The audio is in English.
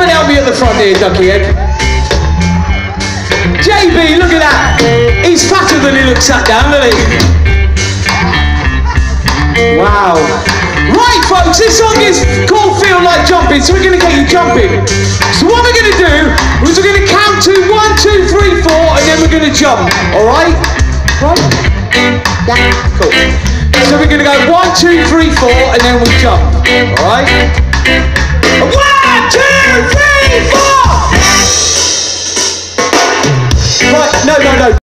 Come and help me at the front here, ducky head. JB, look at that. He's fatter than he looks sat down, isn't he? Wow. Right, folks, this song is called Feel Like Jumping, so we're going to get you jumping. So what we're going to do is we're going to count to one, two, three, four, and then we're going to jump. All right? Right? Yeah. Cool. So we're going to go one, two, three, four, and then we jump. All right?